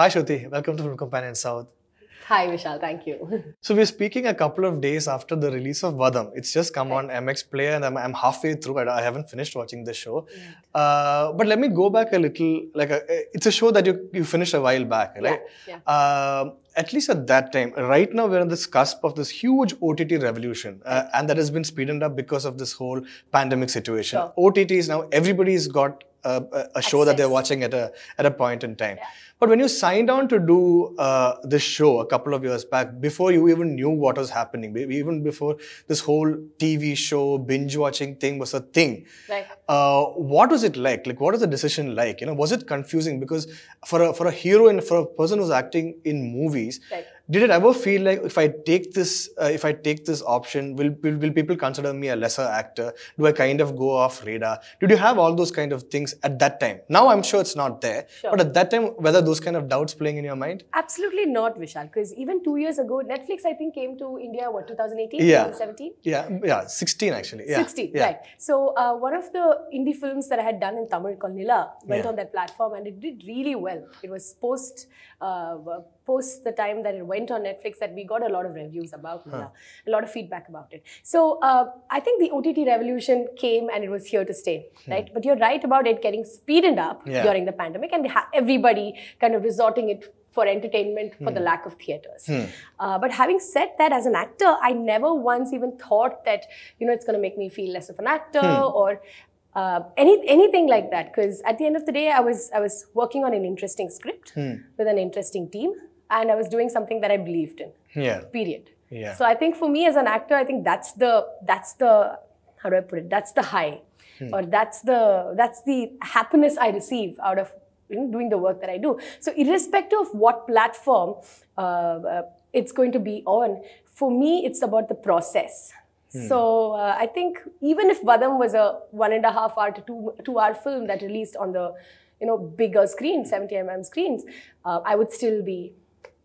Hi, Sruthi. Welcome to Film Companion South. Hi, Vishal. Thank you. So we're speaking a couple of days after the release of Vadham. It's just come on MX Player, and I'm, I'm halfway through. I, I haven't finished watching the show. Uh, but let me go back a little. Like, a, it's a show that you you finished a while back, right? Yeah. Um, at least at that time, right now we're on this cusp of this huge OTT revolution, uh, and that has been speeded up because of this whole pandemic situation. Sure. OTT is now everybody's got a, a- show that they're watching at a at a point in time. Yeah. But when you signed on to do uh, this show a couple of years back, before you even knew what was happening, even before this whole TV show binge watching thing was a thing, Right. uh, what was it like? Like, what was the decision like? You know, was it confusing? Because for a for a hero and for a person who's acting in movies, Right. did it ever feel like if I take this, uh, if I take this option, will, will will people consider me a lesser actor? Do I kind of go off radar? Did you have all those kind of things at that time? Now I'm sure it's not there, Sure. but at that time, whether those kind of doubts playing in your mind? Absolutely not, Vishal. Because even two years ago, Netflix, I think, came to India, what, 2018? Yeah. 2017? Yeah, yeah, 16 actually. Yeah, 16, yeah. right. So uh, one of the indie films that I had done in Tamil called Nila went Yeah. on that platform and it did really well. It was post uh, post the time that it went on Netflix that we got a lot of reviews about Nila, a lot of feedback about it. So uh, I think the OTT revolution came and it was here to stay, right? But you're right about it getting speeded up Hmm. Yeah. during the pandemic and everybody kind of resorting it for entertainment for Hmm. the lack of theaters. Uh, but having said that, as an actor, I never once even thought that you know it's going to make me feel less of an actor Hmm. or uh, any anything like that. Because at the end of the day, I was I was working on an interesting script Hmm. with an interesting team, and I was doing something that I believed in. Yeah, Period. yeah. So I think for me as an actor, I think that's the that's the how do I put it? That's the high, Hmm. or that's the that's the happiness I receive out of you know, doing the work that I do. So irrespective of what platform uh, uh, it's going to be on, for me it's about the process. Hmm. So uh, I think even if Vadham was a one and a half hour to two two hour film that released on the you know bigger screen, 70 mm screens, uh, I would still be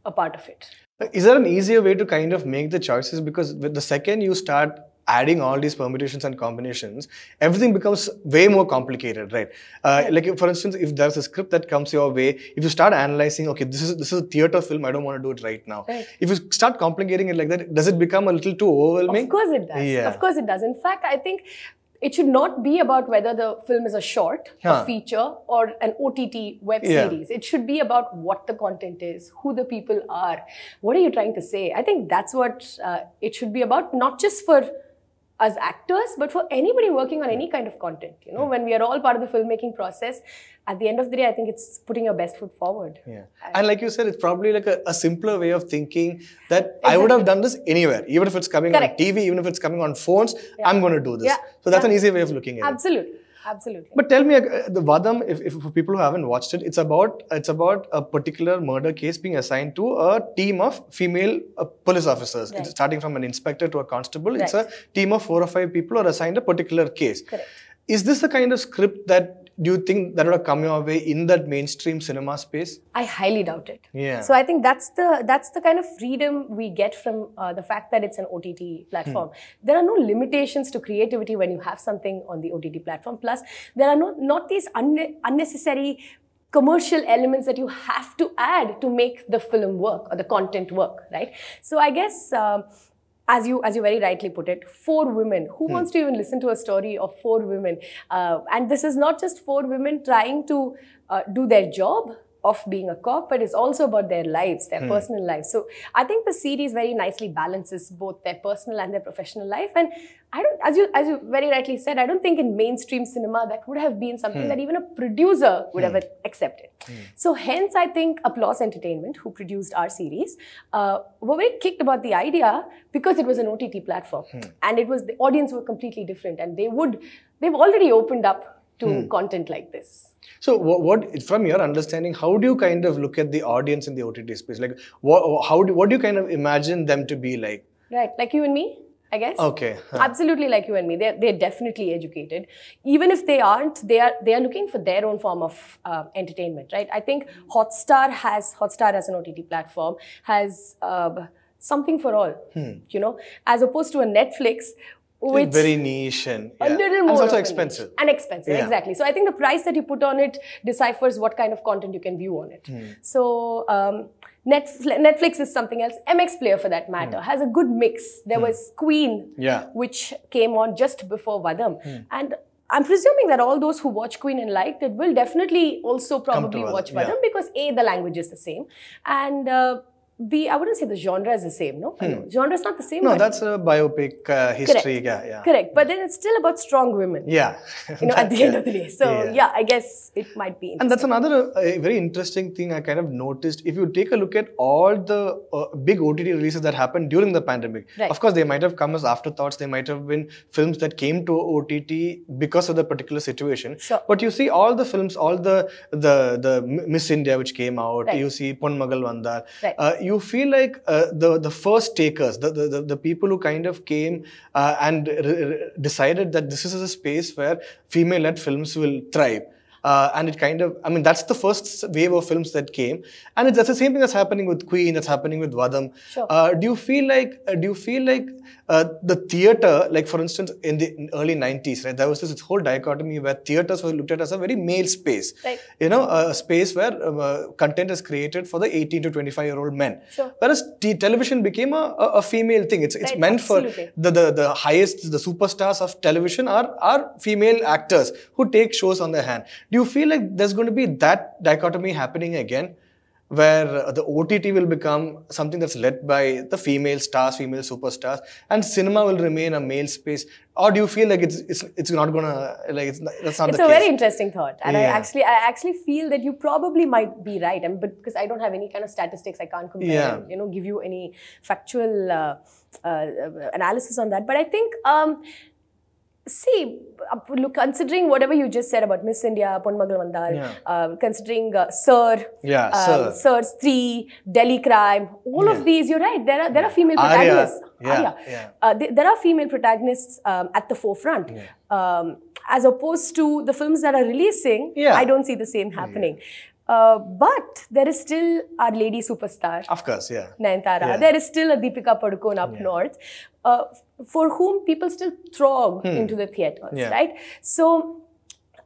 a part of it. Is there an easier way to kind of make the choices? Because with the second you start adding all these permutations and combinations, everything becomes way more complicated, right? Uh, Like if- for instance, if there's a script that comes your way, if you start analyzing, okay, this is this is a theater film, I don't want to do it right now. Right. If you start complicating it like that, does it become a little too overwhelming? Of course it does. Yeah. Of course it does. In fact, I think it should not be about whether the film is a short, Huh. a feature, or an OTT web Yeah. series. It should be about what the content is, who the people are, what are you trying to say. I think that's what uh, it should be about, not just for us actors, but for anybody working on any kind of content. You know, when we are all part of the filmmaking process, at the end of the day, I think it's putting your best foot forward. Yeah. And like you said, it's probably like a, a simpler way of thinking that I would have done this anywhere, even if it's coming Correct. on TV, even if it's coming on phones, I'm going to do this. Yeah. So that's an easy way of looking at it. Absolutely. Absolutely. But tell me, uh, the Vadham, if, if for people who haven't watched it, it's about it's about a particular murder case being assigned to a team of female uh, police officers. It's Right. starting from an inspector to a constable. It's a team of four or five people who are assigned a particular case. Correct. Is this the kind of script that do you think that would have come your way in that mainstream cinema space? I highly doubt it. Yeah. So I think that's the that's the kind of freedom we get from uh, the fact that it's an OTT platform. There are no limitations to creativity when you have something on the OTT platform. Plus, there are no not these unne- unnecessary commercial elements that you have to add to make the film work or the content work, right? So I guess. Um, as you as you very rightly put it, four women. Who wants to even listen to a story of four women? Uh, and this is not just four women trying to uh, do their job of being a cop, but it's also about their lives, their hmm. personal lives. So I think the series very nicely balances both their personal and their professional life. And I don't, as you as you very rightly said, I don't think in mainstream cinema that would have been something hmm. that even a producer would hmm. have accepted. So hence, I think Applause Entertainment, who produced our series, uh, were very kicked about the idea because it was an OTT platform, and it was the audience were completely different, and they would they've already opened up to content like this. So, what, what, from your understanding, how do you kind of look at the audience in the OTT space? Like, what, how do, what do you kind of imagine them to be like? Right, like you and me, I guess. Okay. huh. Absolutely, like you and me, they're they're definitely educated. Even if they aren't, they are they are looking for their own form of uh, entertainment, right? I think Hotstar has Hotstar as an OTT platform has uh, something for all. You know, as opposed to a Netflix, which very niche and a yeah. little And more it's also a expensive. and expensive Yeah. exactly so i think the price that you put on it deciphers what kind of content you can view on it Hmm. so um, Netflix, netflix is something else mx player for that matter has a good mix there was queen Hmm. Yeah. Hmm. which came on just before vadham and I'm presuming that all those who watch Queen and liked it will definitely also probably watch. Vadham because A, the language is the same, and uh, B, I wouldn't say the genre is the same, no? No, Genre is not the same. Hmm. No, that's a biopic uh, history. Yeah, yeah. Correct. But then it's still about strong women. Yeah. You know, at the end of the day. So Yeah. yeah, I guess it might be. And that's another uh, very interesting thing I kind of noticed. If you take a look at all the uh, big OTT releases that happened during the pandemic, Right. of course, they might have come as afterthoughts. They might have been films that came to OTT because of the particular situation. Sure. But you see all the films, all the the the Miss India which came out. Right. You see Pon Magal Vandhal. Right. You feel like uh, the the first takers, the, the the people who kind of came uh, and r- r- decided that this is a space where female-led films will thrive. Uh, and it kind of, I mean, that's the first wave of films that came, and it's, that's the same thing that's happening with Queen, that's happening with Vadham. Sure. Uh, do you feel like, uh, do you feel like uh, the theater, like for instance, in the early '90s, right, there was this whole dichotomy where theaters were looked at as a very male space, Right. you know, a space where um, uh, content is created for the 18 to 25 year old men. Sure. Whereas t- television became a, a, a female thing. It's, it's Right, meant absolutely. for the, the, the highest, the superstars of television are, are female actors who take shows on their hand. Do you feel like there's going to be that dichotomy happening again? Where uh, the OTT will become something that's led by the female stars, female superstars, and cinema will remain a male space, or do you feel like it's it's, it's not gonna like it's not, that's not it's a case? very interesting thought, and I actually, I actually feel that you probably might be right, and but because I don't have any kind of statistics, I can't compare, Yeah. and, you know, give you any factual uh, uh, analysis on that. But I think, um, see, look, considering whatever you just said about Miss India, Pon Magal Vandhal, Yeah. uh, considering uh, Sir, Yeah, um, Sir. Sir's Three, Delhi Crime, all Yeah. of these, you're right. There are there are female Arya, protagonists. Arya. yeah. Uh, th- there are female protagonists um, at the forefront. Um, as opposed to the films that are releasing, Yeah. I don't see the same happening. Uh, but there is still our lady superstar, Of course, yeah. Nayanthara. Yeah. There is still a Deepika Padukone up north, uh, for whom people still throng into the theaters, Hmm. Yeah. right? So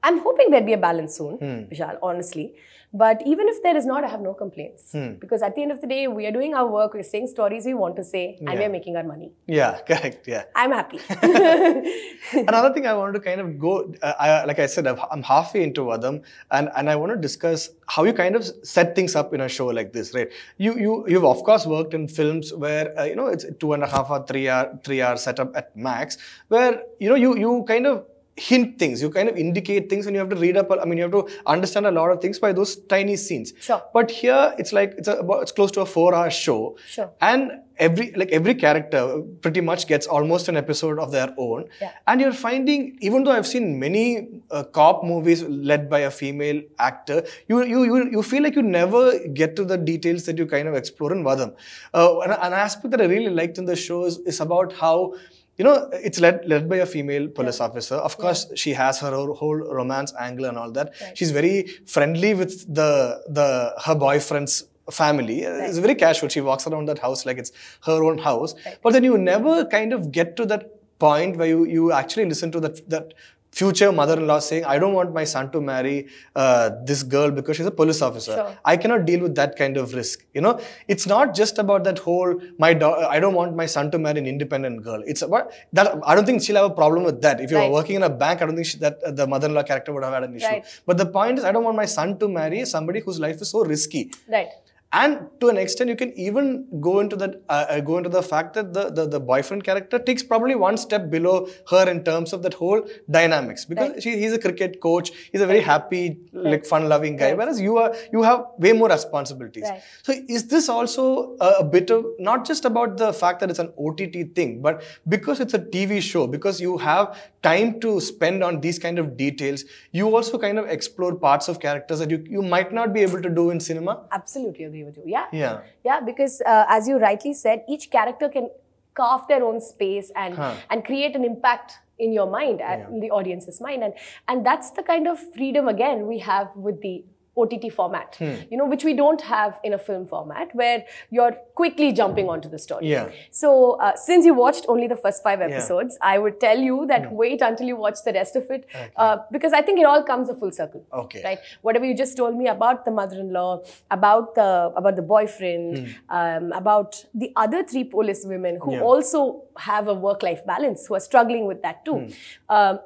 I'm hoping there'll be a balance soon, Hmm. Vishal, honestly. But even if there is not, I have no complaints. Hmm. Because at the end of the day, we are doing our work, we're saying stories we want to say, and Yeah. we're making our money. Yeah, correct. Yeah. I'm happy. Another thing I wanted to kind of go, uh, I, like I said, I've- I'm halfway into Vadham, and, and I want to discuss how you kind of set things up in a show like this, right? You you you've of course worked in films where uh, you know it's two and a half or three hour three hour setup at max, where you know you you kind of hint things, you kind of indicate things, and you have to read up. I mean, you have to understand a lot of things by those tiny scenes. Sure. But here it's like it's a, about it's close to a four hour show, Sure. and every like every character pretty much gets almost an episode of their own Yeah. and you're finding even though i've seen many uh, cop movies led by a female actor you, you you you feel like you never get to the details that you kind of explore in vadham uh, an, an aspect that i really liked in the show is, is about how you know, it's led led by a female police officer. Of course, she has her whole, whole romance angle and all that. Right. She's very friendly with the the her boyfriend's family. It's very casual. She walks around that house like it's her own house. But then you never kind of get to that point where you you actually listen to that that future mother-in-law saying, "I don't want my son to marry uh, this girl because she's a police officer. Sure. I cannot deal with that kind of risk." You know, it's not just about that whole my daughter. I don't want my son to marry an independent girl. It's about that. I don't think she'll have a problem with that. If you're Right. working in a bank, I don't think she, that uh, the mother-in-law character would have had an issue. Right. But the point is, I don't want my son to marry somebody whose life is so risky right. And to an extent you can even go into that uh, uh, go into the fact that the, the the boyfriend character takes probably one step below her in terms of that whole dynamics. Because Right. she, he's a cricket coach. He's a very happy like fun loving guy. Right. whereas you are you have way more responsibilities. Right. so is this also a, a bit of not just about the fact that it's an ott thing but because it's a tv show because you have time to spend on these kind of details you also kind of explore parts of characters that you, you might not be able to do in cinema? Absolutely agree with you. Yeah. yeah Yeah, because uh, as you rightly said, each character can carve their own space and Huh. and create an impact in your mind, and in the audience's mind, and and that's the kind of freedom again we have with the OTT format, you know, which we don't have in a film format, where you're quickly jumping onto the story. Yeah. So, uh, since you watched only the first five episodes, I would tell you that wait until you watch the rest of it, uh, because I think it all comes a full circle. Okay. Right. Whatever you just told me about the mother-in-law, about the about the boyfriend, um, about the other three police women who Yeah. also have a work-life balance, who are struggling with that too. Um,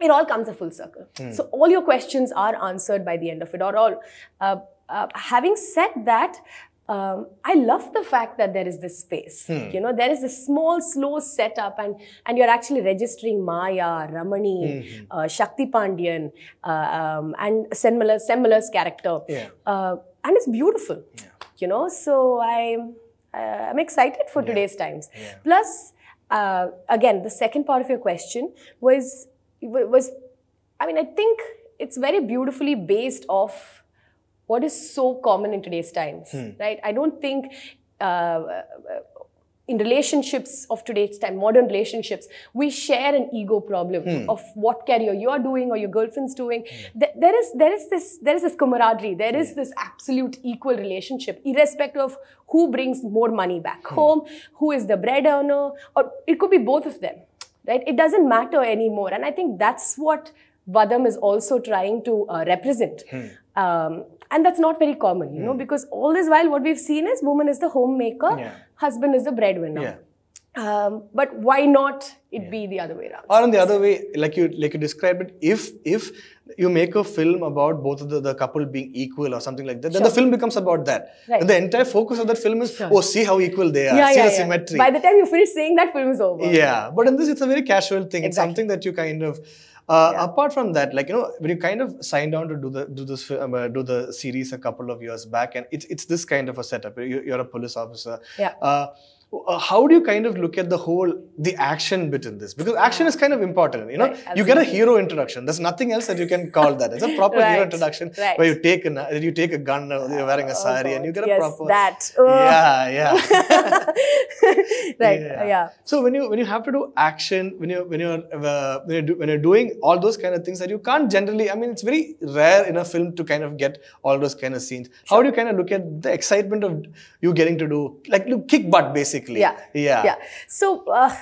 it all comes a full circle. So all your questions are answered by the end of it. Or all. Uh, uh, having said that, um, I love the fact that there is this space. You know, there is this small, slow setup, and and you're actually registering Maya, Ramani, uh, Shakti Pandian, uh, um, and Senmala, Senmala's character. Yeah. Uh, and it's beautiful. Yeah. You know, so I'm uh, I'm excited for today's times. Plus, uh, again, the second part of your question was was I mean, I think it's very beautifully based off what is so common in today's times, hmm. right? I don't think uh, in relationships of today's time, modern relationships, we share an ego problem hmm. of what career you're doing or your girlfriend's doing. Hmm. Th- there is there is this there is this camaraderie, there is this absolute equal relationship, irrespective of who brings more money back home, who is the bread earner, or it could be both of them. Right? It doesn't matter anymore. And I think that's what Vadham is also trying to uh, represent. Um, and that's not very common, you know, because all this while what we've seen is woman is the homemaker, Yeah. husband is the breadwinner. Yeah. Um, but why not it be the other way around? Or on the other way, like you like you described it, if if you make a film about both of the, the couple being equal or something like that, then the film becomes about that. Right. And the entire focus of that film is, Sure. oh, see how equal they are, yeah, see yeah, the yeah. symmetry. By the time you finish saying that, film is over. Yeah, but in this, it's a very casual thing. It's something that you kind of. Uh, Apart from that, like you know, when you kind of signed on to do the do this film, uh, do the series a couple of years back, and it's it's this kind of a setup. You, you're a police officer. Yeah. Uh, uh, how do you kind of look at the whole the action bit in this because action is kind of important you know Right, you get a hero introduction there's nothing else that you can call that it's a proper hero introduction right. where you take a you take a gun or you're wearing a Oh, sari and you get a yes, proper that. Ugh. yeah yeah right. Yeah. Yeah. So when you when you have to do action, when you when you're uh, when you're, do, when you're doing all those kind of things that you can't generally, I mean, it's very rare in a film to kind of get all those kind of scenes. How do you kind of look at the excitement of you getting to do like look, kick butt basically? Yeah. yeah, Yeah. So uh,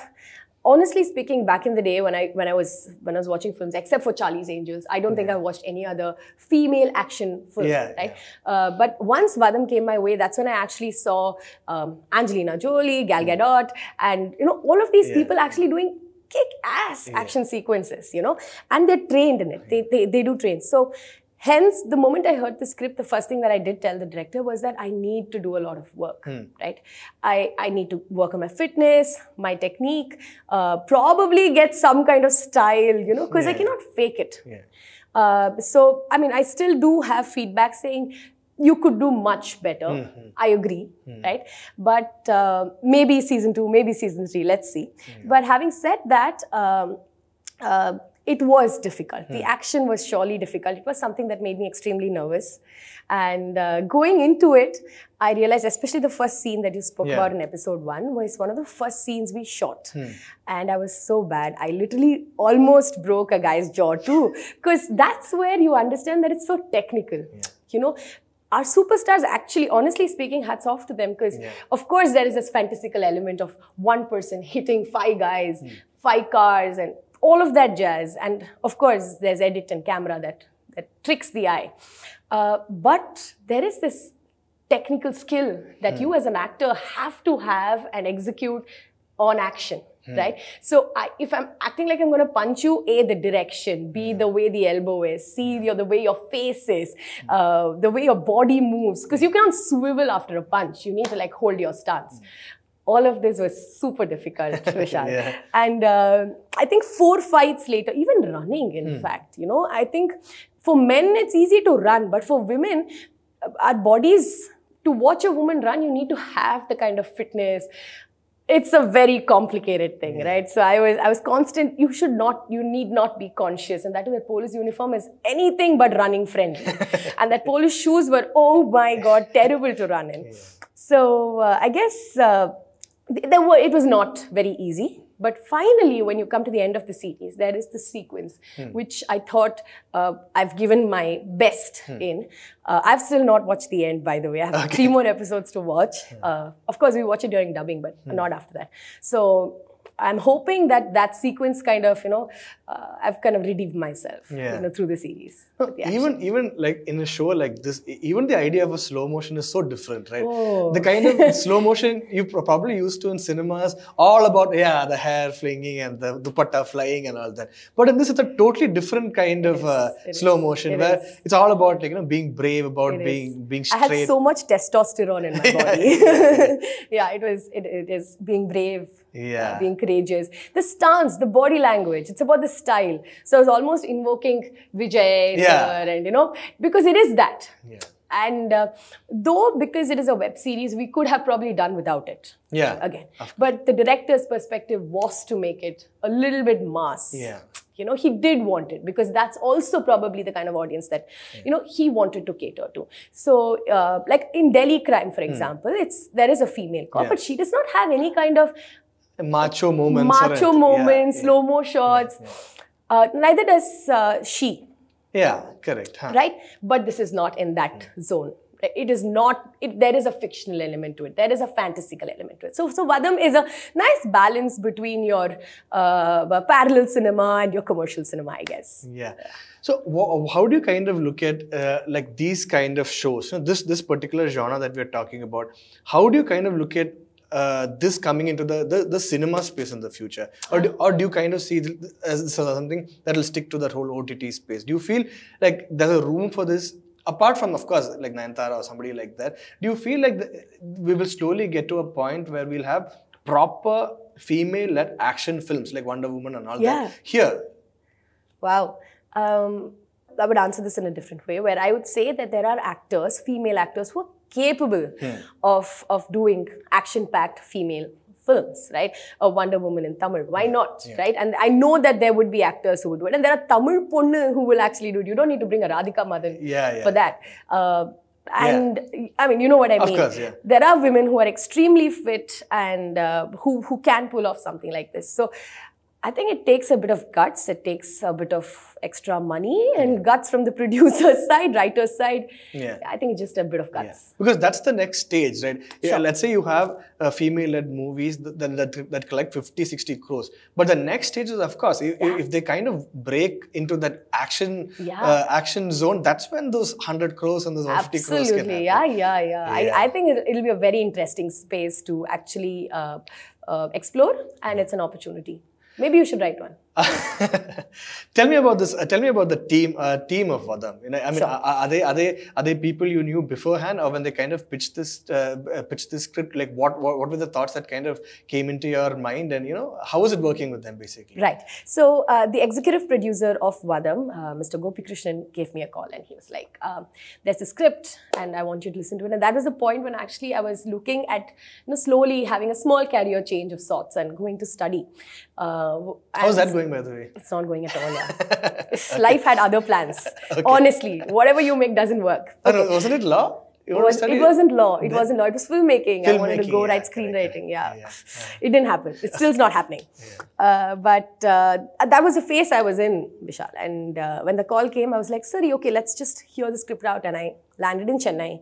honestly speaking, back in the day when I when I was when I was watching films, except for Charlie's Angels, I don't think I watched any other female action film. Yeah, right. Uh, but once Vadham came my way, that's when I actually saw um, Angelina Jolie, Gal Gadot, and you know all of these Yeah. people actually doing kick-ass action sequences. You know, and they're trained in it. They they, they do train. So. Hence, the moment I heard the script, the first thing that I did tell the director was that I need to do a lot of work, right? I, I need to work on my fitness, my technique, uh, probably get some kind of style, you know, because I cannot fake it. Yeah. Uh, so, I mean, I still do have feedback saying you could do much better. I agree, right? But uh, maybe season two, maybe season three, let's see. But having said that, um, uh, it was difficult. The hmm. action was surely difficult. It was something that made me extremely nervous. And uh, going into it, I realized, especially the first scene that you spoke Yeah. about in episode one, was one of the first scenes we shot. Hmm. And I was so bad. I literally almost broke a guy's jaw too, because that's where you understand that it's so technical. You know, our superstars actually, honestly speaking, hats off to them because, of course, there is this fantastical element of one person hitting five guys, hmm. five cars, and all of that jazz. And of course, there's edit and camera that that tricks the eye. Uh, but there is this technical skill that you as an actor have to have and execute on action right? So I, if i'm acting like i'm going to punch you a the direction b the way the elbow is c the, the way your face is uh, the way your body moves because you can't swivel after a punch. You need to like hold your stance all of this was super difficult vishal. Yeah. and uh, i think four fights later even running in fact you know i think for men it's easy to run but for women uh, our bodies to watch a woman run you need to have the kind of fitness. It's a very complicated thing right? So i was i was constant you should not you need not be conscious. And that is that police uniform is anything but running friendly. And that police shoes were oh my god terrible to run in. So uh, i guess uh, there were it was not very easy But finally, when you come to the end of the series, there is the sequence, which I thought uh, I've given my best in. Uh, I've still not watched the end, by the way. I have three more episodes to watch. Uh, of course, we watch it during dubbing, but not after that. So I'm hoping that that sequence kind of, you know, uh, I've kind of redeemed myself, Yeah. you know, through the series. the even even like in a show like this even the idea of a slow motion is so different right Oh. the kind of slow motion you pro- probably used to in cinemas all about yeah the hair flinging and the dupatta flying and all that but in this it's a totally different kind of uh, slow is, motion it where is. it's all about like you know being brave about It being is. being I had straight so much testosterone in my body. yeah, it was. It, it is being brave. Yeah. uh, being courageous. The stance, the body language. It's about the style. So I was almost invoking Vijay Yeah. sir, and you know because it is that. yeah And uh, though because it is a web series, we could have probably done without it yeah again. But the director's perspective was to make it a little bit mass. Yeah. You know, he did want it because that's also probably the kind of audience that, you know, he wanted to cater to. So, uh, like in Delhi Crime, for example, it's there is a female cop, Hmm. Yeah. but she does not have any kind of macho moments macho. Yeah, moments, yeah. slow mo shots. Uh, neither does uh, she, yeah correct huh. right? But this is not in that zone. It is not. It, there is a fictional element to it. There is a fantastical element to it. So, so Vadham is a nice balance between your uh, parallel cinema and your commercial cinema, I guess. Yeah. So how do you kind of look at uh, like these kind of shows? You know, this this particular genre that we're talking about. How do you kind of look at uh, this coming into the, the the cinema space in the future, or do, or do you kind of see th- as something that will stick to that whole OTT space? Do you feel like there's a room for this? Apart from, of course, like Nayanthara or somebody like that, do you feel like the, we will slowly get to a point where we'll have proper female-led action films like Wonder Woman and all Yeah. that here? Wow. Um, I would answer this in a different way, where I would say that there are actors, female actors, who are capable of, of doing action packed female films, right? A Wonder Woman in Tamil. Why not, right? And I know that there would be actors who would do it. And there are Tamil ponnu who will actually do it. You don't need to bring a Radhika Madan Yeah, yeah. for that. Uh, and I mean, you know what I Of mean. course, yeah. There are women who are extremely fit and uh, who who can pull off something like this. So I think it takes a bit of guts. It takes a bit of extra money and guts from the producer's side, writer's side. Yeah. I think it's just a bit of Yeah. guts. Because that's the next stage, right? Yeah, let's say you have uh, female-led movies that, that, that, collect 50, 60 crores. But the next stage is, of course, if, if they kind of break into that action Yeah. uh, action zone, that's when those 100 crores and those 150 crores can Absolutely, happen. yeah, yeah, yeah. Yeah. I, I think it, it'll be a very interesting space to actually uh, uh, explore, and it's an opportunity. Maybe you should write one. tell me about this. Uh, tell me about the team. Uh, team of Vadham. You know, I mean, Sure. are, are they are they are they people you knew beforehand, or when they kind of pitched this uh, uh, pitched this script? Like, what, what what were the thoughts that kind of came into your mind, and you know, how was it working with them basically? Right. So uh, the executive producer of Vadham, uh, Mr. Gopi Krishnan, gave me a call and he was like, um, "There's a script, and I want you to listen to it." And that was the point when actually I was looking at, you know, slowly having a small career change of sorts and going to study. Uh, How's that going, by the way? It's not going at all. Yeah. Life had other plans. Honestly, whatever you make doesn't work. Oh, no, wasn't it law? It, was, it wasn't law. It wasn't law. It was filmmaking. I wanted to go yeah, write screenwriting. correct. Yeah. Yeah, It didn't happen. It still's not happening. Uh, but uh, that was the phase I was in, Vishal. And uh, when the call came, I was like, sorry, okay, let's just hear the script out. And I landed in Chennai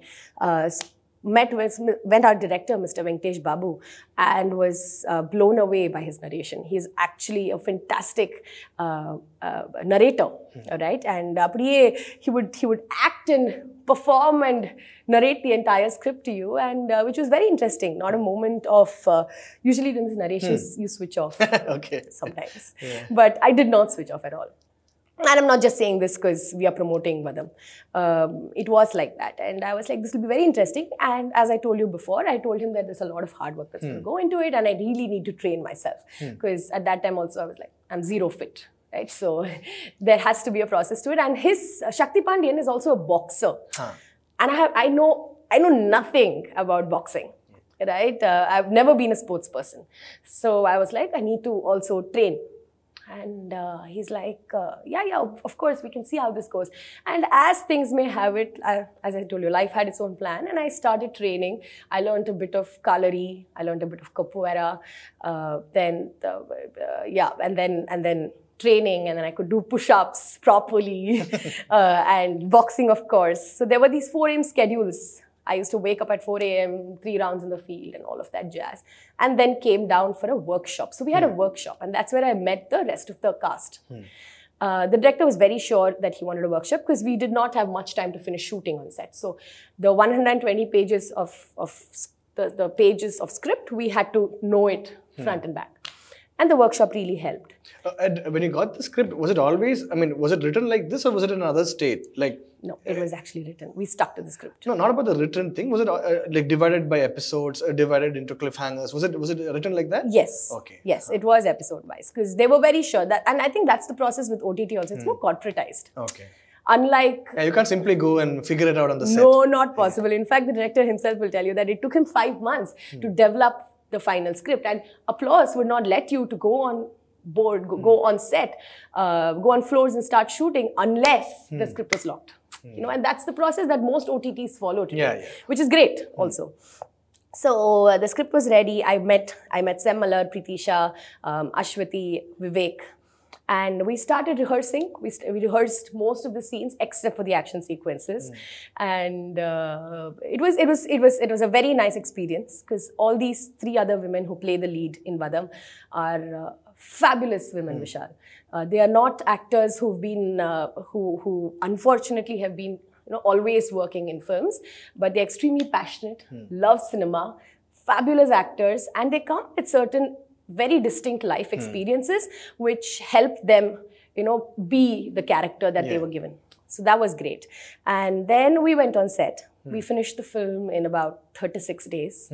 met with went our director mr venkatesh babu and was uh, blown away by his narration. He's actually a fantastic uh, uh, narrator mm-hmm. right? And Apriye, he would he would act and perform and narrate the entire script to you and uh, which was very interesting. Not a moment of uh, usually in these narrations hmm. you switch off okay. sometimes. Yeah. but i did not switch off at all and I'm not just saying this because we are promoting Vadham. Um, it was like that. And I was like, this will be very interesting. And as I told you before, I told him that there's a lot of hard work that's going to go into it. And I really need to train myself. Because at that time also, I was like, I'm zero fit. Right. So there has to be a process to it. And his, uh, Shakti Pandian is also a boxer. And I, have, I, know, I know nothing about boxing. Right. Uh, I've never been a sports person. So I was like, I need to also train And uh, he's like, uh, yeah, yeah, of course, we can see how this goes. And as things may have it, as I told you, life had its own plan, and I started training. I learned a bit of Kalari, I learned a bit of capoeira, uh, then, the, uh, yeah, and then, and then training, and then I could do push-ups properly, uh, and boxing, of course. So there were these 4 a.m. schedules I used to wake up at 4 a.m., three rounds in the field, and all of that jazz. And then came down for a workshop. So we had a workshop, and that's where I met the rest of the cast. Uh, the director was very sure that he wanted a workshop because we did not have much time to finish shooting on set. So the 120 pages of, of the, the pages of script, we had to know it front and back. And the workshop really helped. Uh, and when you got the script, was it always? I mean, was it written like this, or was it in another state? Like, No, it was actually written. We stuck to the script. no, not about the written thing. Was it uh, like divided by episodes, uh, divided into cliffhangers? Was it was it written like that? Yes. Okay. Yes, it was episode wise because they were very sure that, and I think that's the process with OTT also. It's more corporatized. Okay. Unlike Yeah, you can't simply go and figure it out on the set. no, not possible. In fact, the director himself will tell you that it took him five months Hmm. to develop the final script, and applause would not let you to go on board, go, Hmm. go on set, uh, go on floors and start shooting unless Hmm. the script was locked. You know, and that's the process that most OTTs follow today, Yeah, yeah. which is great also. So uh, the script was ready. I met I met Sem Malar, Pritisha, um, Ashwati, Vivek, and we started rehearsing. We, st- we rehearsed most of the scenes except for the action sequences, and uh, it was it was it was it was a very nice experience because all these three other women who play the lead in Vadham are uh, fabulous women. Hmm. Vishal, uh, they are not actors who've been uh, who who unfortunately have been you know always working in films, but they're extremely passionate, hmm. love cinema, fabulous actors, and they come with certain very distinct life hmm. experiences which help them you know be the character that they were given. So that was great. And then we went on set. We finished the film in about 36 days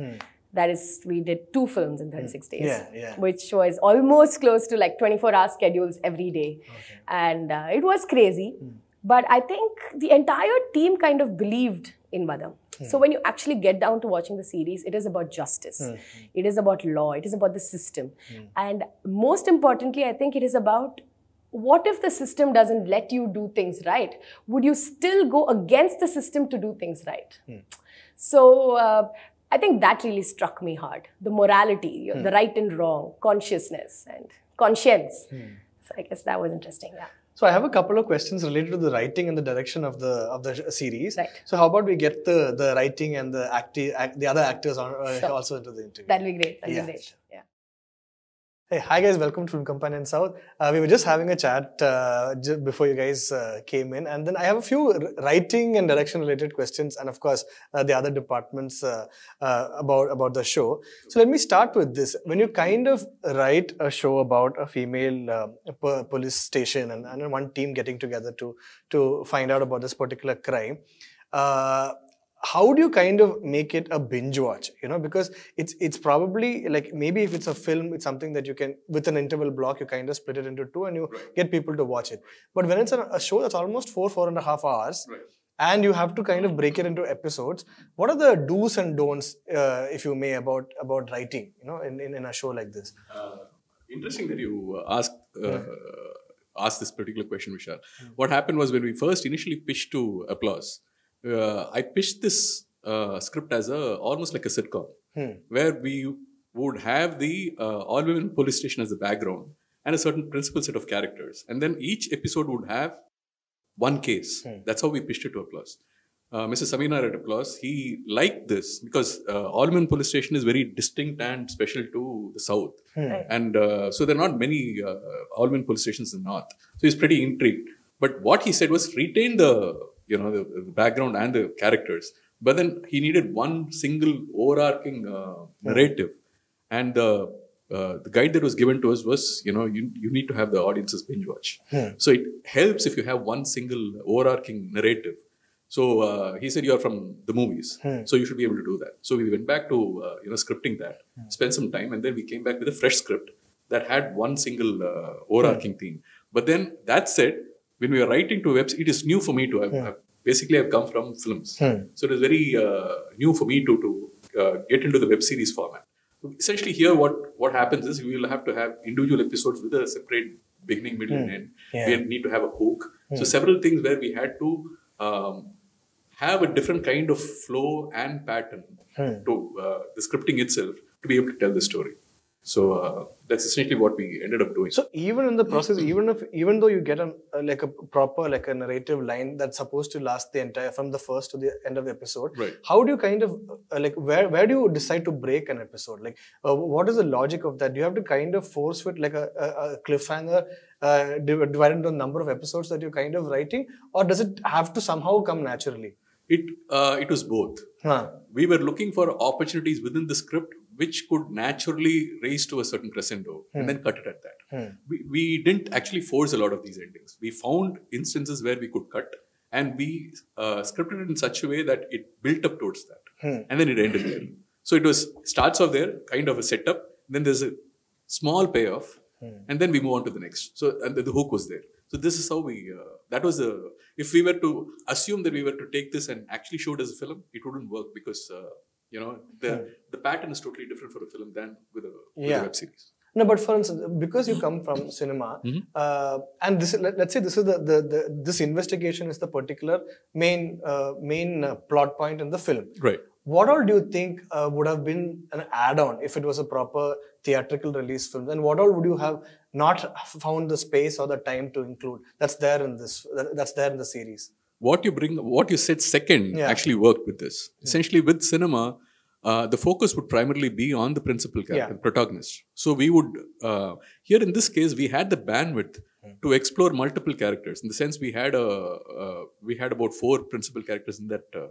that is we did two films in 36 hmm. days Yeah, yeah. which was almost close to like 24 hour schedules every day. And uh, it was crazy. Hmm. But i think the entire team kind of believed in vadham hmm. so when you actually get down to watching the series it is about justice. It is about law. It is about the system. And most importantly i think it is about what if the system doesn't let you do things right? Would you still go against the system to do things right? So uh, I think that really struck me hard. The morality, the right and wrong, consciousness and conscience. So I guess that was interesting. Yeah. So I have a couple of questions related to the writing and the direction of the of the series. Right. So how about we get the the writing and the acti- act, the other actors on, uh, Sure. also into the interview? That'll be great. That'll Yeah, be great. Yeah. Hey, hi guys, welcome to Film Companion South. Uh, we were just having a chat uh, before you guys uh, came in, and then I have a few writing and direction related questions, and of course uh, the other departments uh, uh, about about the show. So let me start with this: when you kind of write a show about a female po- police station and, and one team getting together to to find out about this particular crime. Uh, how do you kind of make it a binge watch? You know because it's it's probably like maybe if it's a film it's something that you can with an interval block you kind of split it into two and you get people to watch it. But when it's a, a show that's almost four four and a half hours and you have to kind of break it into episodes what are the do's and don'ts uh, if you may about about writing you know in, in, in a show like this? Uh, interesting that you uh, asked uh, asked this particular question, Vishal. What happened was when we first initially pitched to Applause, uh, I pitched this uh, script as a almost like a sitcom, where we would have the uh, all women police station as the background and a certain principal set of characters, and then each episode would have one case. That's how we pitched it to Applause. Uh, Mr. Sameer Nair at Applause, he liked this because uh, All Women Police Station is very distinct and special to the south. Right. And uh, so there are not many uh, All Women police stations in the north. So he's pretty intrigued. But what he said was retain the, you know, the, the background and the characters. But then he needed one single overarching uh, narrative. And the uh, the guide that was given to us was, you know, you, you need to have the audiences binge watch. So it helps if you have one single overarching narrative. So uh, he said, "You are from the movies, so you should be able to do that." So we went back to uh, you know scripting that, spent some time, and then we came back with a fresh script that had one single uh, overarching theme. But then that said, when we were writing to webs, it is new for me to have, have basically I've come from films, so it is very uh, new for me to to uh, get into the web series format. Essentially, here what what happens is we will have to have individual episodes with a separate beginning, middle, and end. Yeah. We need to have a hook. So several things where we had to um, have a different kind of flow and pattern to uh, the scripting itself to be able to tell the story. So uh, that's essentially what we ended up doing. So even in the process, even if even though you get a uh, like a proper like a narrative line that's supposed to last the entire from the first to the end of the episode, Right. how do you kind of uh, like where where do you decide to break an episode? Like uh, what is the logic of that? Do you have to kind of force fit like a, a, a cliffhanger uh, divided into the number of episodes that you're kind of writing, or does it have to somehow come naturally? it uh, it was both. Huh. we were looking for opportunities within the script which could naturally raise to a certain crescendo and then cut it at that. We, we didn't actually force a lot of these endings. We found instances where we could cut and we uh, scripted it in such a way that it built up towards that. And then it ended there. So it was starts off there, kind of a setup, then there's a small payoff, and then we move on to the next. So and the, the hook was there. So this is how we. Uh, that was the. If we were to assume that we were to take this and actually show it as a film, it wouldn't work because uh, you know the the pattern is totally different for a film than with a, with Yeah. a web series. No, but for instance, because you come from cinema, uh, and this is, let, us say this is the, the, the this investigation is the particular main uh, main uh, plot point in the film. Right. What all do you think uh, would have been an add-on if it was a proper theatrical release film? And what all would you have not found the space or the time to include? That's there in this. that- That's there in the series. What you bring, what you said second Yeah. actually worked with this. Essentially, with cinema, uh, the focus would primarily be on the principal character, Yeah. protagonist. So we would, uh, here in this case, we had the bandwidth Hmm. to explore multiple characters. In the sense, we had a, uh, we had about four principal characters in that. Uh,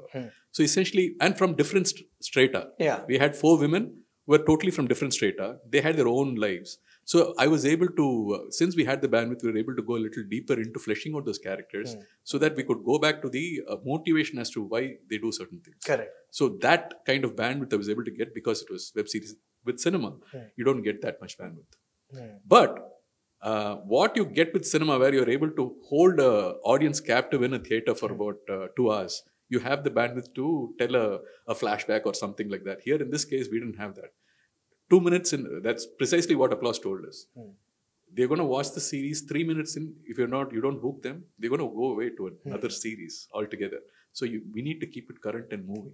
So essentially, and from different st- strata. Hmm. Yeah. We had four women who were totally from different strata. They had their own lives. So I was able to, uh, since we had the bandwidth, we were able to go a little deeper into fleshing out those characters Hmm. so that we could go back to the uh, motivation as to why they do certain things. Correct. So that kind of bandwidth I was able to get because it was web series. With cinema, you don't get that much bandwidth. But uh, what you get with cinema, where you're able to hold a audience captive in a theater for about uh, two hours, you have the bandwidth to tell a, a flashback or something like that. Here in this case, we didn't have that. Two minutes in, that's precisely what Applause told us. They're going to watch the series three minutes in. If you're not, you don't hook them, they're going to go away to another series altogether. So you, we need to keep it current and moving.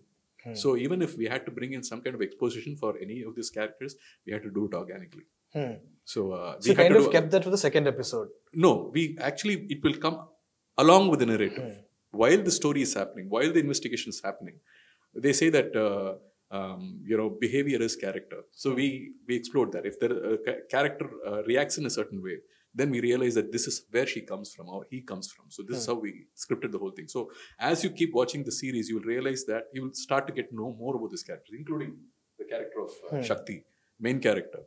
So even if we had to bring in some kind of exposition for any of these characters, we had to do it organically. Hmm. So, uh, we had kind of kept that for the second episode. no, we actually it will come along with the narrative while the story is happening, while the investigation is happening. They say that uh, um, you know behavior is character. So we we explored that. If the uh, character uh, reacts in a certain way, then we realize that this is where she comes from or he comes from. So this is how we scripted the whole thing. So as you keep watching the series, you will realize that you will start to get to know more about this character, including the character of uh, Shakti, main character.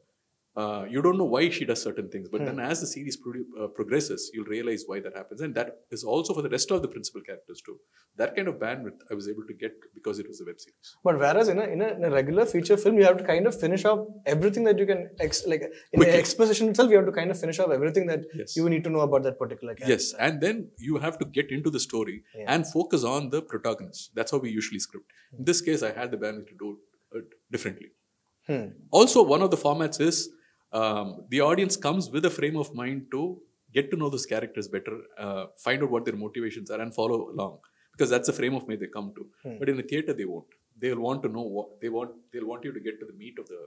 Uh, you don't know why she does certain things, but then as the series produ- uh, progresses, you'll realize why that happens, and that is also for the rest of the principal characters too. That kind of bandwidth I was able to get because it was a web series. But whereas in a, in a, in a regular feature film, you have to kind of finish off everything that you can, ex- like in the exposition itself, you have to kind of finish off everything that Yes. you need to know about that particular character. Yes, and then you have to get into the story and focus on the protagonist. That's how we usually script. In this case, I had the bandwidth to do it differently. Also, one of the formats is um, the audience comes with a frame of mind to get to know those characters better, uh, find out what their motivations are, and follow along because that's the frame of mind they come to. But in the theater, they won't. They'll want to know what they want. They'll want you to get to the meat of the,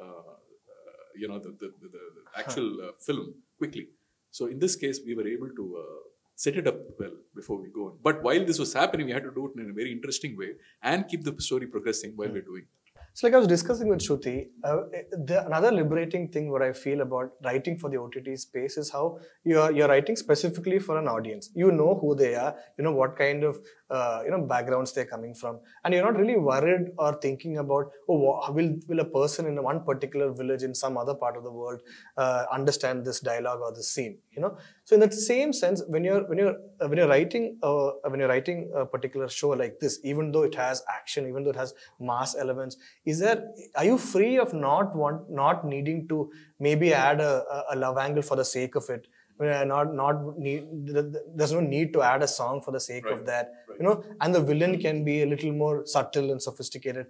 uh, uh, you know, the the, the, the actual uh, film quickly. So in this case, we were able to uh, set it up well before we go on. But while this was happening, we had to do it in a very interesting way and keep the story progressing while we're doing. it. So, like I was discussing with Sruthi, uh, the, another liberating thing what I feel about writing for the OTT space is how you're you're writing specifically for an audience. You know who they are, you know what kind of uh, you know backgrounds they're coming from, and you're not really worried or thinking about oh will will a person in one particular village in some other part of the world uh, understand this dialogue or this scene, you know. So in that same sense, when you're when you're uh, when you're writing uh, when you're writing a particular show like this, even though it has action, even though it has mass elements, is there are you free of not want not needing to maybe add a- a love angle for the sake of it? Not not need th- th- there's no need to add a song for the sake of that right. you know and the villain can be a little more subtle and sophisticated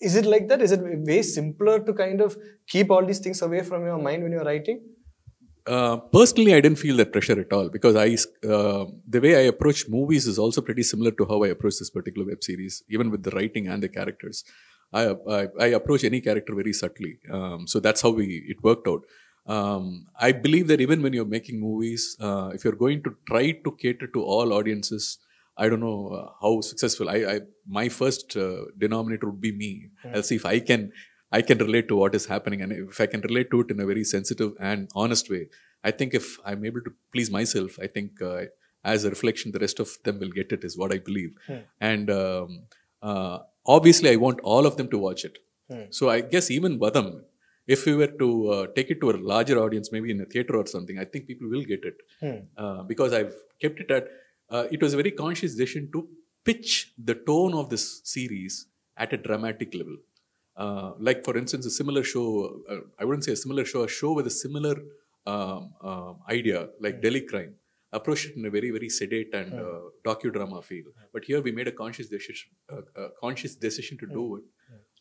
is it like that is it way simpler to kind of keep all these things away from your mind when you're writing uh, personally, I didn't feel that pressure at all because I, uh, the way I approach movies is also pretty similar to how I approach this particular web series, even with the writing and the characters. I, I, I approach any character very subtly. Um, so that's how we it worked out. Um, I believe that even when you're making movies, uh, if you're going to try to cater to all audiences, I don't know uh, how successful. I, I my first uh, denominator would be me. I'll see if I can I can relate to what is happening, and if I can relate to it in a very sensitive and honest way. I think if I'm able to please myself, I think uh, as a reflection, the rest of them will get it. Is what I believe, and um, uh, obviously, I want all of them to watch it. So I guess even Vadham, if we were to uh, take it to a larger audience, maybe in a theater or something, I think people will get it uh, because I've kept it at. Uh, it was a very conscious decision to pitch the tone of this series at a dramatic level. Uh, like for instance, a similar show. Uh, I wouldn't say a similar show. A show with a similar um, um, idea, like Delhi Crime, approached it in a very very sedate and uh, docudrama feel. But here we made a conscious decision, uh, a conscious decision to do it.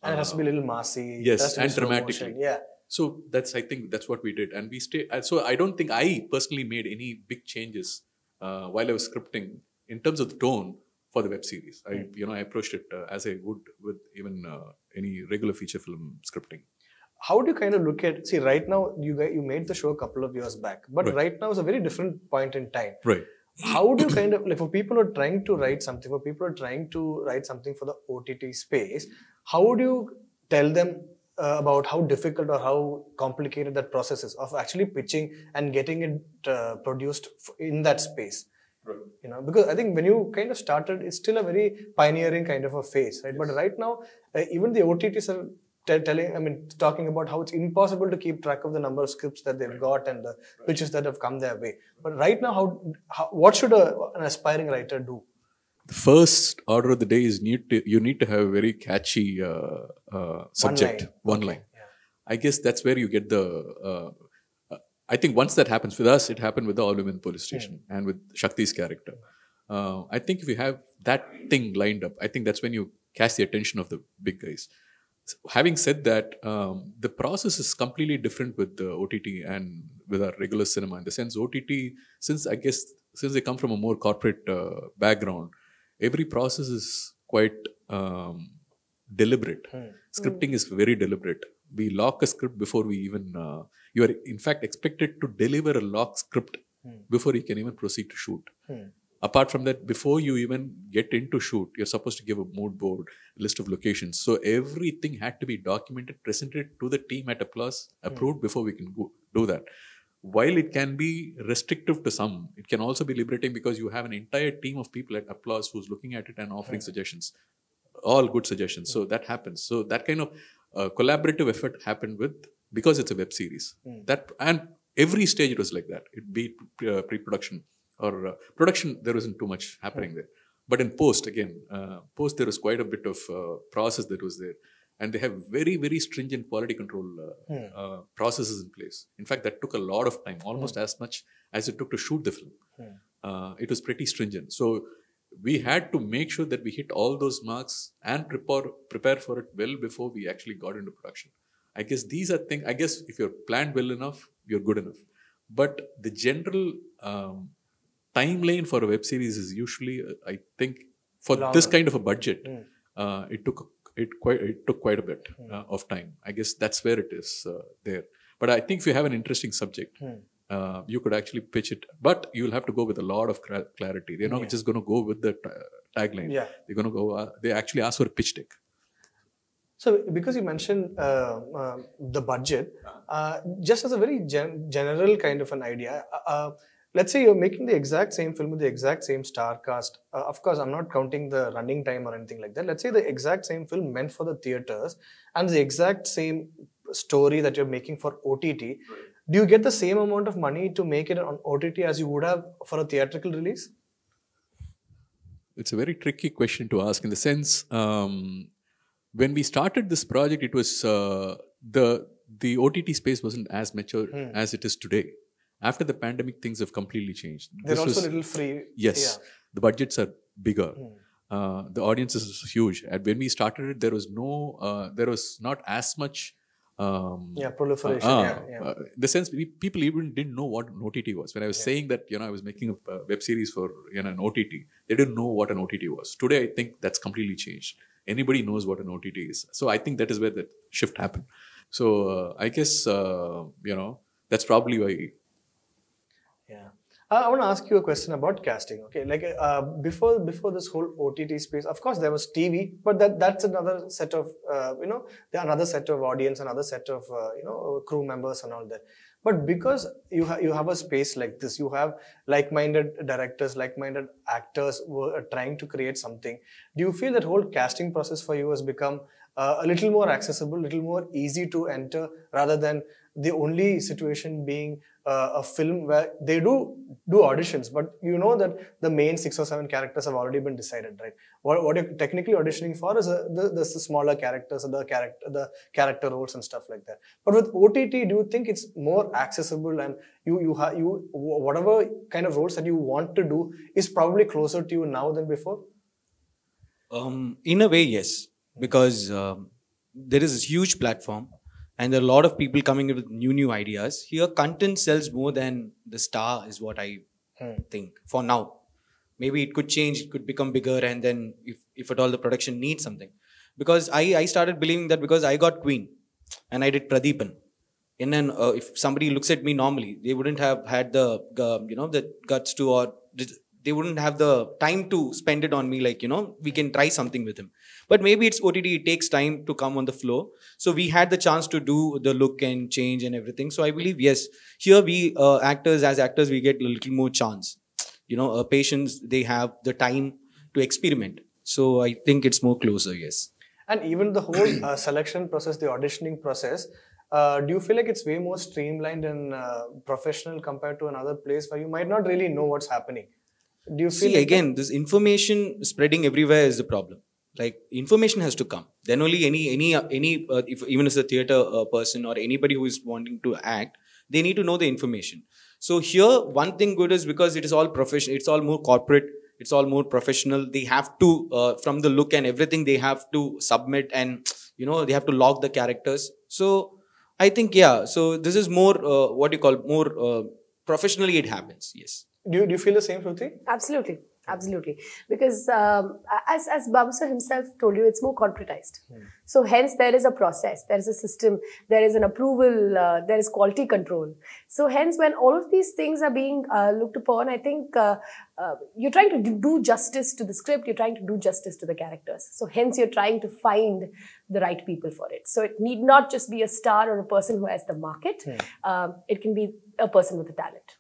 And it has to be a little massy. Yes, has to be and dramatically. Yeah. So that's I think that's what we did, and we stay. So I don't think I personally made any big changes uh, while I was scripting in terms of the tone for the web series. I you know I approached it uh, as I would with even uh, any regular feature film scripting. How do you kind of look at? See, right now you you made the show a couple of years back, but Right. right, now is a very different point in time. Right. How do you kind of like for people who are trying to write something, for people who are trying to write something for the OTT space, how would you tell them uh, about how difficult or how complicated that process is of actually pitching and getting it uh, produced in that space? you know because i think when you kind of started it's still a very pioneering kind of a phase right? But right now uh, even the otts are te- telling i mean talking about how it's impossible to keep track of the number of scripts that they've got and the pitches that have come their way. But right now how, how what should a, an aspiring writer do The first order of the day is need to you need to have a very catchy uh, uh, subject, line. one line. I guess that's where you get the. Uh, uh, I think once that happens with us, it happened with the all women police station and with Shakti's character. Uh, I think if you have that thing lined up, I think that's when you catch the attention of the big guys. So, having said that, um, the process is completely different with the OTT and with our regular cinema. In the sense, OTT, since I guess since they come from a more corporate uh, background, every process is quite um, deliberate. Scripting is very deliberate. We lock a script before we even. Uh, you are in fact expected to deliver a locked script before you can even proceed to shoot. Apart from that, before you even get into shoot, you're supposed to give a mood board, list of locations. So everything had to be documented, presented to the team at Applause, approved before we can go, do that. While it can be restrictive to some, it can also be liberating because you have an entire team of people at Applause who's looking at it and offering suggestions, all good suggestions. So that happens. So that kind of uh, collaborative effort happened with because it's a web series. That and every stage it was like that. It be uh, pre-production or uh, production. There wasn't too much happening there, but in post again, uh, post there was quite a bit of uh, process that was there, and they have very very stringent quality control uh, uh, processes in place. In fact, that took a lot of time, almost as much as it took to shoot the film. Uh, it was pretty stringent. So we had to make sure that we hit all those marks and prepare prepare for it well before we actually got into production. I guess these are things. I guess if you're planned well enough, you're good enough. But the general um, timeline for a web series is usually, uh, I think, for this kind of a budget, uh, it took it quite it took quite a bit uh, of time. I guess that's where it is uh, there. But I think if you have an interesting subject, uh, you could actually pitch it. But you'll have to go with a lot of clarity. They're not just going to go with the ta- tagline. Yeah. They're going to go. Uh, they actually ask for a pitch deck. So, because you mentioned uh, uh, the budget, uh, just as a very gen- general kind of an idea, uh, uh, let's say you're making the exact same film with the exact same star cast. Uh, of course, I'm not counting the running time or anything like that. Let's say the exact same film meant for the theaters and the exact same story that you're making for OTT. Do you get the same amount of money to make it on OTT as you would have for a theatrical release? It's a very tricky question to ask in the sense um, when we started this project, it was uh, the the OTT space wasn't as mature as it is today. After the pandemic, things have completely changed. They're This also was- a little free. Yes, Yeah. the budgets are bigger. Uh, the audience is huge. And when we started it, there was no, uh, there was not as much um, Yeah, proliferation. uh, yeah, yeah. uh, the sense we, people even didn't know what an OTT was. When I was saying that, you know, I was making a web series for you know, an OTT, they didn't know what an OTT was. Today, I think that's completely changed. Anybody knows what an OTT is. So I think that is where the shift happened. So uh, I guess, uh, you know, that's probably why. Uh, I want to ask you a question about casting. Okay, like uh, before before this whole OTT space, of course there was TV, but that that's another set of uh, you know another set of audience, another set of uh, you know crew members and all that. But because you have you have a space like this, you have like-minded directors, like-minded actors who are trying to create something. Do you feel that whole casting process for you has become uh, a little more accessible, a little more easy to enter, rather than the only situation being uh, a film where they do do auditions, but you know that the main six or seven characters have already been decided, right? What, what you're technically auditioning for is uh the, the smaller characters, the character, the character roles and stuff like that. But with OTT, do you think it's more accessible and you you have you whatever kind of roles that you want to do is probably closer to you now than before? Um, in a way, yes, because um, there is this huge platform and there are a lot of people coming in with new new ideas. Here content sells more than the star is what i Hmm. think for now. Maybe it could change it could become bigger and then if, if at all the production needs something. Because i i started believing that because i got queen and i did pradeepan and then uh, if somebody looks at me normally they wouldn't have had the uh, you know the guts to or they wouldn't have the time to spend it on me like you know we can try something with him. But maybe it's ott it takes time to come on the flow so we had the chance to do the look and change and everything. So i believe yes here we uh, actors as actors we get a little more chance. You know uh, patience they have the time to experiment. So i think it's more closer yes. And even the whole uh, selection process, the auditioning process, uh, do you feel like it's way more streamlined and uh, professional compared to another place where you might not really know what's happening? Do you feel see like again this information spreading everywhere is the problem like information has to come. Then only any any any uh, if, even as a theater uh, person or anybody who is wanting to act they need to know the information. So here one thing good is because it is all professional it's all more corporate it's all more professional. They have to uh, from the look and everything they have to submit and you know they have to log the characters. So i think yeah so this is more uh, what you call more uh, professionally it happens yes. Do you, do you feel the same, Sruthi? Absolutely, absolutely. Because um, as as Babu sir himself told you, it's more corporatized. So hence there is a process, there is a system, there is an approval, uh, there is quality control. So hence when all of these things are being uh, looked upon, I think uh, uh, you're trying to do- justice to the script, you're trying to do justice to the characters. So hence you're trying to find the right people for it. So it need not just be a star or a person who has the market. Um, it can be a person with a talent.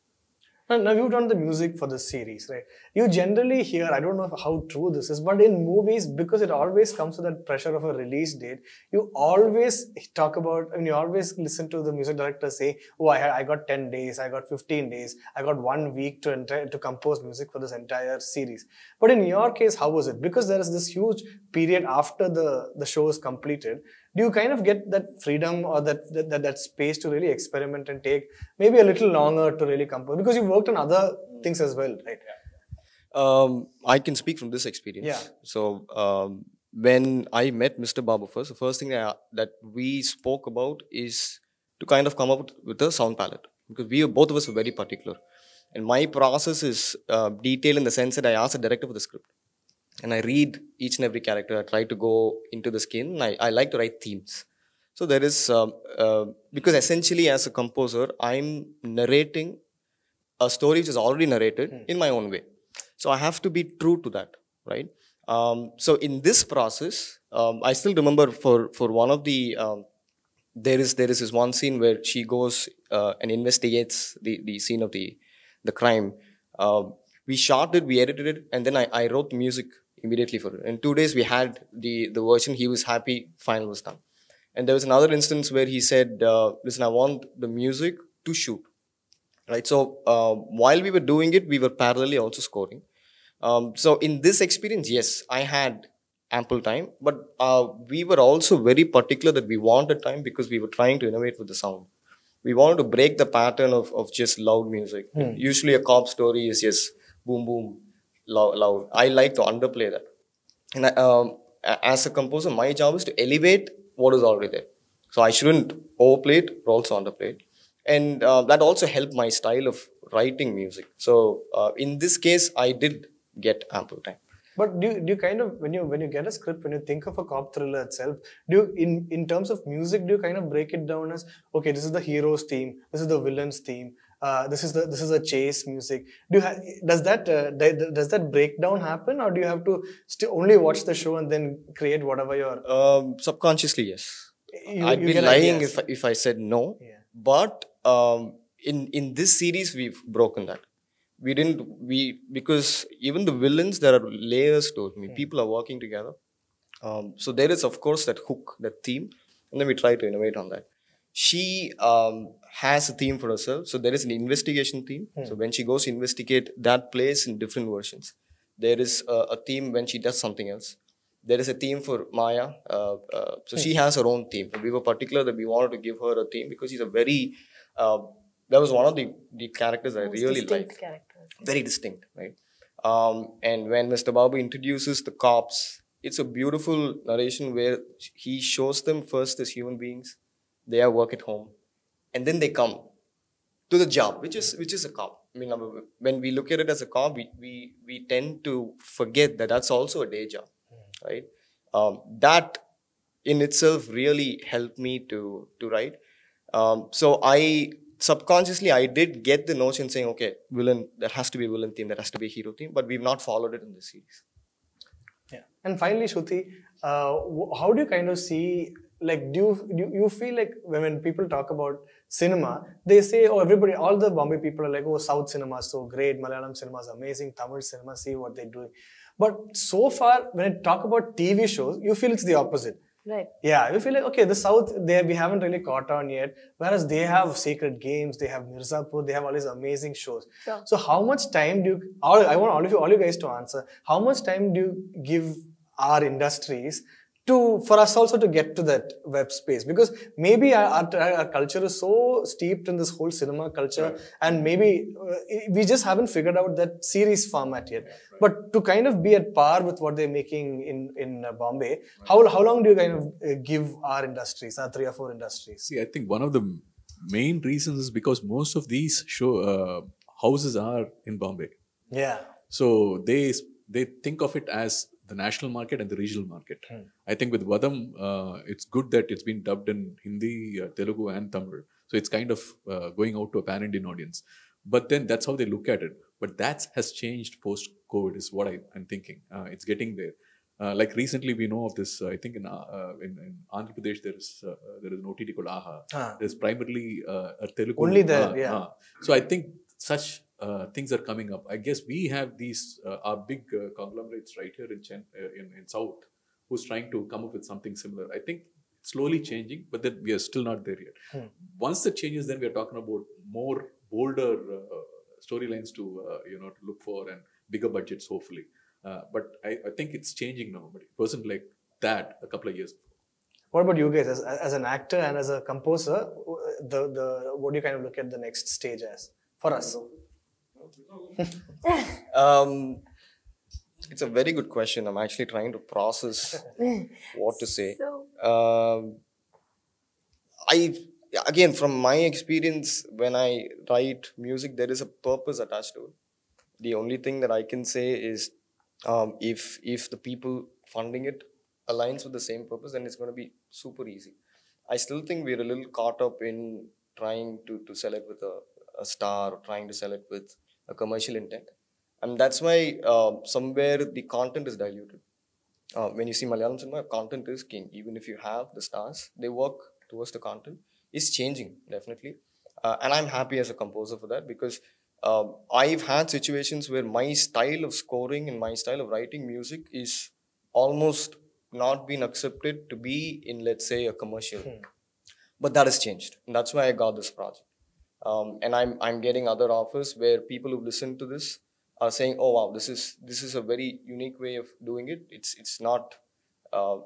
Now, you've done the music for this series, right? You generally hear, I don't know how true this is, but in movies, because it always comes with that pressure of a release date, you always talk about, I mean, you always listen to the music director say, oh, I, I got 10 days, I got 15 days, I got one week to, enti- to compose music for this entire series. But in your case, how was it? Because there is this huge period after the, the show is completed, do you kind of get that freedom or that, that, that, space to really experiment and take maybe a little longer to really compose? Because you worked on other things as well, right? Um, I can speak from this experience. Yeah. So um, when I met Mr. Babu first, the first thing that, that we spoke about is to kind of come up with a sound palette because we both of us were very particular. And my process is uh, detailed in the sense that I ask the director for the script and I read each and every character. I try to go into the skin. I, I like to write themes. So there is um, uh, because essentially as a composer, I'm narrating a story which is already narrated in my own way. So I have to be true to that, right? Um, so in this process, um, I still remember for for one of the um, there is there is this one scene where she goes uh, and investigates the the scene of the the crime. Uh, we shot it, we edited it, and then I, I wrote the music immediately for it. In two days, we had the the version. He was happy. Final was done. And there was another instance where he said, uh, "Listen, I want the music to shoot." Right. So uh, while we were doing it, we were parallelly also scoring. Um, so in this experience, yes, I had ample time, but uh, we were also very particular that we wanted time because we were trying to innovate with the sound. We wanted to break the pattern of, of just loud music. Usually, a cop story is just boom, boom, loud. loud. I like to underplay that. And I, um, as a composer, my job is to elevate what is already there. So I shouldn't overplay it or also underplay it. And uh, that also helped my style of writing music. So uh, in this case, I did get ample time. But do you, do you kind of when you when you get a script when you think of a cop thriller itself do you in in terms of music do you kind of break it down as okay this is the hero's theme this is the villain's theme uh, this is the this is a chase music do you ha- does that uh, does that breakdown happen or do you have to st- only watch the show and then create whatever your Um, subconsciously, yes. you, I'd you be lying ideas? if, I- if I said no. Yeah. But um, in in this series, we've broken that. We didn't we because even the villains there are layers to it. I mean, people are working together. Um, so there is of course that hook, that theme, and then we try to innovate on that. She um, has a theme for herself. So there is an investigation theme. So when she goes to investigate, that place in different versions. There is a, a theme when she does something else. There is a theme for Maya. Uh, uh, so she has her own theme. We were particular that we wanted to give her a theme because she's a very. Uh, that was one of the, the characters I really distinct liked characters. very distinct, right? Um, and when Mr. Babu introduces the cops, it's a beautiful narration where he shows them first as human beings. They are work at home, and then they come to the job, which is which is a cop. I mean, when we look at it as a cop, we we, we tend to forget that that's also a day job, right? Um, that in itself really helped me to to write. Um, so I subconsciously I did get the notion saying, okay, villain, there has to be a villain theme, there has to be a hero theme, but we've not followed it in this series. Yeah. And finally, Sruthi, uh, how do you kind of see, like, do you, do you feel like when, people talk about cinema, they say, oh, everybody, all the Bombay people are like, oh, South cinema is so great, Malayalam cinema is amazing, Tamil cinema, see what they're doing. But so far, when I talk about TV shows, you feel it's the opposite. Right. Yeah, you feel like okay, the South they we haven't really caught on yet. Whereas they have Sacred Games, they have Mirzapur, they have all these amazing shows. Sure. So how much time do you? All, I want all of you, all you guys to answer. How much time do you give our industries to for us also to get to that web space? Because maybe our, our, our culture is so steeped in this whole cinema culture, and maybe uh, we just haven't figured out that series format yet. But to kind of be at par with what they're making in in uh, Bombay, how how long do you kind of uh, give our industries, our three or four industries? See, I think one of the main reasons is because most of these show uh, houses are in Bombay, Yeah. so they they think of it as the national market and the regional market. I think with Vadham, uh, it's good that it's been dubbed in Hindi, uh, Telugu, and Tamil, so it's kind of uh, going out to a pan-Indian audience. But then that's how they look at it. But that has changed post-COVID, is what I, I'm thinking. Uh, it's getting there. Uh, like recently, we know of this. Uh, I think in, uh, in in Andhra Pradesh there is there is an OTT called AHA. Ah. There's primarily uh, a Telugu. Only there, yeah. So I think such uh, things are coming up. I guess we have these uh, our big uh, conglomerates right here in, Chen, uh, in in South, who's trying to come up with something similar. I think it's slowly changing, but then we are still not there yet. Hmm. Once that changes, then we are talking about more bolder uh, storylines to uh, you know to look for and bigger budgets, hopefully. Uh, but I, I think it's changing now. But it wasn't like that a couple of years. ago. What about you guys as, as an actor and as a composer? The the what do you kind of look at the next stage as for us? Um, it's a very good question. I'm actually trying to process what to say. So, Um, I again from my experience when I write music, there is a purpose attached to it. The only thing that I can say is um, if if the people funding it aligns with the same purpose, then it's going to be super easy. I still think we're a little caught up in trying to, to sell it with a, a star or trying to sell it with a commercial intent. And that's why uh, somewhere the content is diluted. Uh, when you see Malayalam cinema, content is king. Even if you have the stars, they work towards the content. It's changing, definitely. Uh, and I'm happy as a composer for that because um, I've had situations where my style of scoring and my style of writing music is almost not been accepted to be in, let's say, a commercial. But that has changed. And that's why I got this project. Um, and I'm, I'm getting other offers where people who listen to this are saying, "Oh wow, this is this is a very unique way of doing it. It's it's not uh,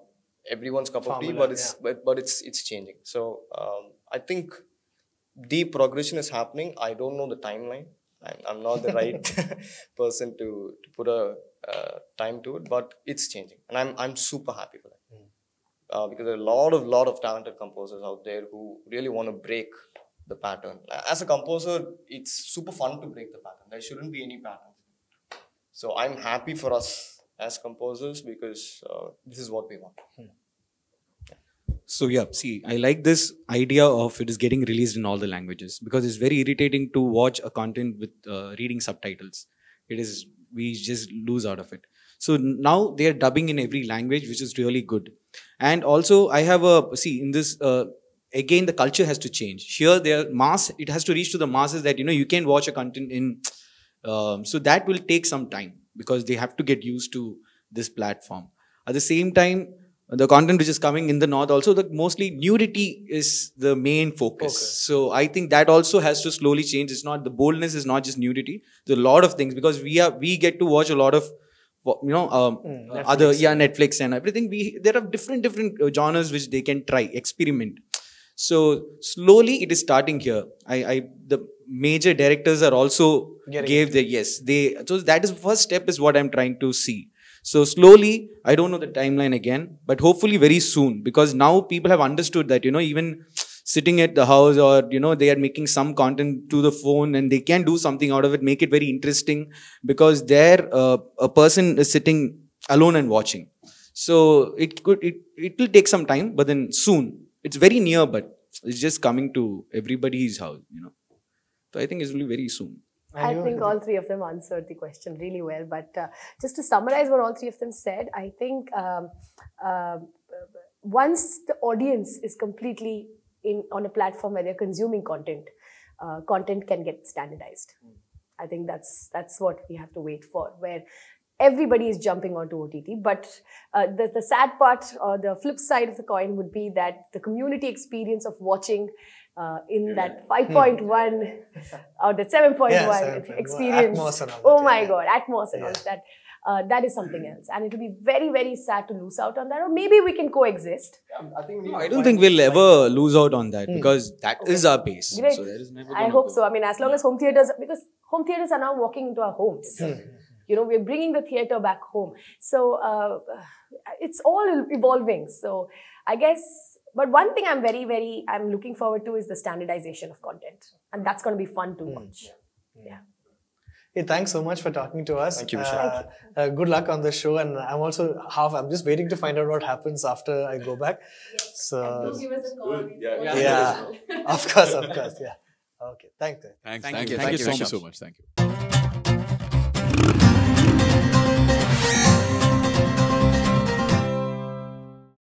everyone's cup of tea, but it's yeah. but, but it's it's changing. So um, I think the progression is happening. I don't know the timeline. I'm, I'm not the right person to, to put a uh, time to it, but it's changing, and I'm I'm super happy for that. uh, because there are a lot of lot of talented composers out there who really want to break the pattern. As a composer, it's super fun to break the pattern. There shouldn't be any pattern. So I'm happy for us as composers because uh, this is what we want. So yeah, see, I like this idea of it is getting released in all the languages because it's very irritating to watch a content with uh, reading subtitles. It is we just lose out of it. So now they are dubbing in every language, which is really good. And also, I have a see in this. Uh, again, the culture has to change. Here, there mass. It has to reach to the masses that you know you can watch a content in. Um, so that will take some time because they have to get used to this platform. At the same time, the content which is coming in the north also the mostly nudity is the main focus Okay. so i think that also has to slowly change it's not the boldness is not just nudity there's a lot of things because we are we get to watch a lot of you know um, Mm, other yeah netflix and everything we there are different different uh, genres which they can try experiment so slowly it is starting here. I i the major directors are also Getting gave the yes they so that is first step is what i'm trying to see. So slowly i don't know the timeline again but hopefully very soon because now people have understood that you know even sitting at the house or you know they are making some content to the phone and they can do something out of it make it very interesting because there uh, a person is sitting alone and watching. So it could it, it will take some time but then soon it's very near but it's just coming to everybody's house you know so i think it will be very soon I think all three of them answered the question really well. But uh, just to summarize what all three of them said, I think um, um, once the audience is completely in on a platform where they're consuming content, uh, content can get standardized. I think that's that's what we have to wait for, where everybody is jumping onto OTT. But uh, the the sad part or the flip side of the coin would be that the community experience of watching. Uh, in that 5.1 or the 7.1 Yeah, 7.1, experience. Atmos and all oh my yeah. god, Atmos and all that. Uh, that is something else. And it will be very, very sad to lose out on that. Or maybe we can coexist. I think we No, I don't think we'll ever lose out on that Hmm. because that is our base. Great. So there is never I hope go. so. I mean, as long as home theaters, because home theaters are now walking into our homes. You know, we're bringing the theater back home. So uh, it's all evolving. So I guess, but one thing I'm very, very, I'm looking forward to is the standardization of content. And that's going to be fun to watch. Yeah. Hey, thanks so much for talking to us. Thank you, Uh, uh, good luck on the show, and I'm also half. I'm just waiting to find out what happens after I go back. So give us a call. Yeah. yeah, of course, of course, yeah. Okay, thank you. Thanks. Thank Thank, you. you. Thank Thank you you so so much. much. Thank you.